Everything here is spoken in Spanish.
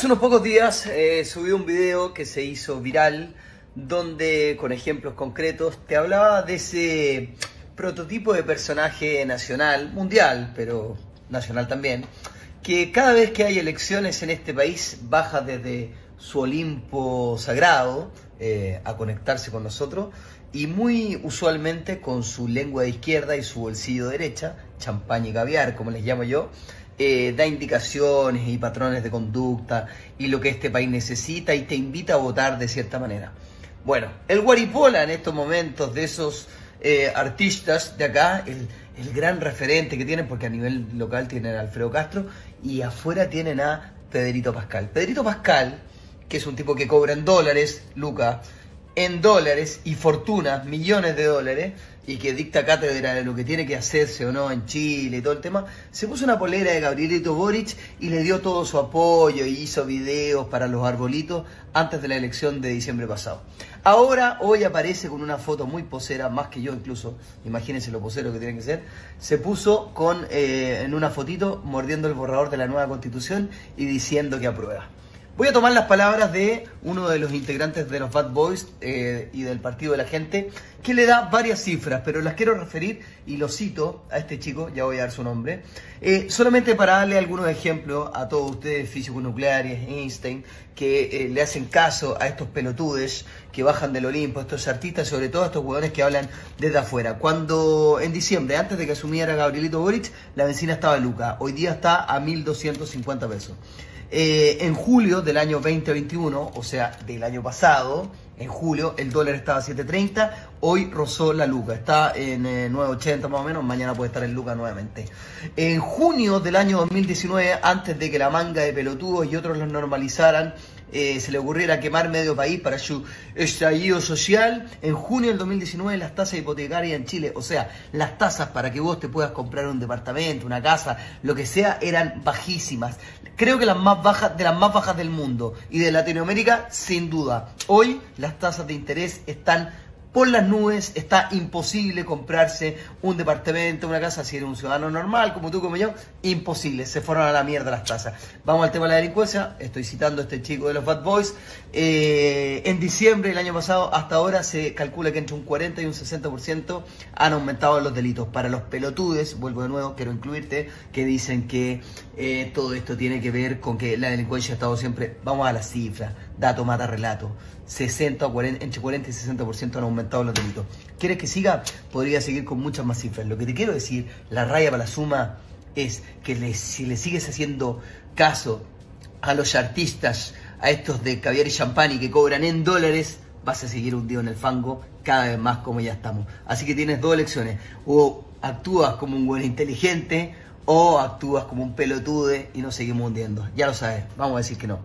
Hace unos pocos días eh, subí un video que se hizo viral donde con ejemplos concretos te hablaba de ese prototipo de personaje nacional, mundial, pero nacional también, que cada vez que hay elecciones en este país baja desde su Olimpo sagrado eh, a conectarse con nosotros y muy usualmente con su lengua de izquierda y su bolsillo derecha, champaña y caviar, como les llamo yo, eh, da indicaciones y patrones de conducta y lo que este país necesita y te invita a votar de cierta manera. Bueno, el Guaripola en estos momentos de esos eh, artistas de acá, el, el, gran referente que tienen, porque a nivel local tienen a Alfredo Castro y afuera tienen a Pedrito Pascal. Pedrito Pascal, que es un tipo que cobra en dólares, Luca, en dólares y fortunas, millones de dólares, y que dicta cátedra de lo que tiene que hacerse o no en Chile y todo el tema, se puso una polera de Gabrielito Boric y le dio todo su apoyo y hizo videos para los arbolitos antes de la elección de diciembre pasado. Ahora, hoy aparece con una foto muy posera, más que yo incluso, imagínense lo posero que tiene que ser, se puso con eh, en una fotito mordiendo el borrador de la nueva constitución y diciendo que aprueba. Voy a tomar las palabras de uno de los integrantes de los Bad Boys eh, y del Partido de la Gente, que le da varias cifras, pero las quiero referir y lo cito a este chico, ya voy a dar su nombre, eh, solamente para darle algunos ejemplos a todos ustedes, físicos nucleares, Einstein, que eh, le hacen caso a estos pelotudes que bajan del Olimpo, estos artistas, sobre todo estos huevones que hablan desde afuera. Cuando en diciembre, antes de que asumiera Gabrielito Boric, la benzina estaba a Luca, hoy día está a 1.250 pesos. Eh, en julio del año 2021, o sea, del año pasado, en julio, el dólar estaba a 7.30, hoy rozó la luca, está en 9.80 eh, más o menos, mañana puede estar en luca nuevamente. En junio del año 2019, antes de que la manga de pelotudos y otros los normalizaran, eh, se le ocurriera quemar medio país para su estallido social. En junio del 2019 las tasas hipotecarias en Chile, o sea, las tasas para que vos te puedas comprar un departamento, una casa, lo que sea, eran bajísimas. Creo que las más bajas, de las más bajas del mundo y de Latinoamérica, sin duda. Hoy las tasas de interés están por las nubes, está imposible comprarse un departamento, una casa, si eres un ciudadano normal, como tú, como yo, imposible, se fueron a la mierda las tasas. Vamos al tema de la delincuencia, estoy citando a este chico de los Bad Boys, eh, en diciembre del año pasado hasta ahora se calcula que entre un 40 y un 60% han aumentado los delitos. Para los pelotudes, vuelvo de nuevo, quiero incluirte, que dicen que eh, todo esto tiene que ver con que la delincuencia ha estado siempre, vamos a las cifras, dato mata relato, 60 o 40, entre 40 y 60% han aumentado ¿Quieres que siga? Podría seguir con muchas más cifras. Lo que te quiero decir, la raya para la suma, es que si le sigues haciendo caso a los artistas, a estos de caviar y champán y que cobran en dólares, vas a seguir hundido en el fango cada vez más como ya estamos. Así que tienes dos elecciones. O actúas como un buen inteligente o actúas como un pelotude y nos seguimos hundiendo. Ya lo sabes, vamos a decir que no.